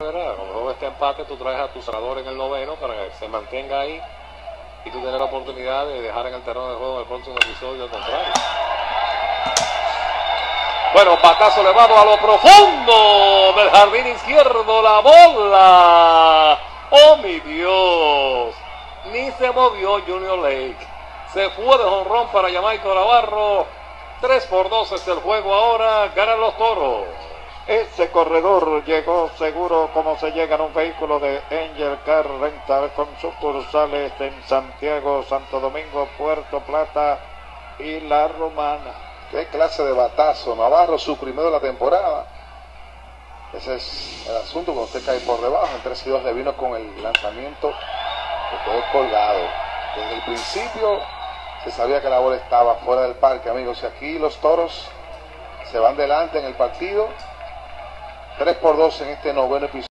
Juego esté empate, tú traes a tu cerrador en el noveno para que se mantenga ahí y tú tener la oportunidad de dejar en el terreno de juego el próximo episodio al contrario. Bueno, batazo elevado a lo profundo del jardín izquierdo, la bola. ¡Oh, mi Dios! Ni se movió Junior Lake. Se fue de jonrón para Jamaica Navarro. 3 por 2 es el juego ahora. Ganan los toros. Ese corredor llegó seguro como se llega en un vehículo de Angel Car Rental con sucursales en Santiago, Santo Domingo, Puerto Plata y La Romana. Qué clase de batazo. Navarro, su primero de la temporada. Ese es el asunto cuando usted cae por debajo. En 3 y 2 le vino con el lanzamiento que quedó colgado. Desde el principio se sabía que la bola estaba fuera del parque, amigos. Y aquí los toros se van delante en el partido. 3 por 2 en este noveno episodio.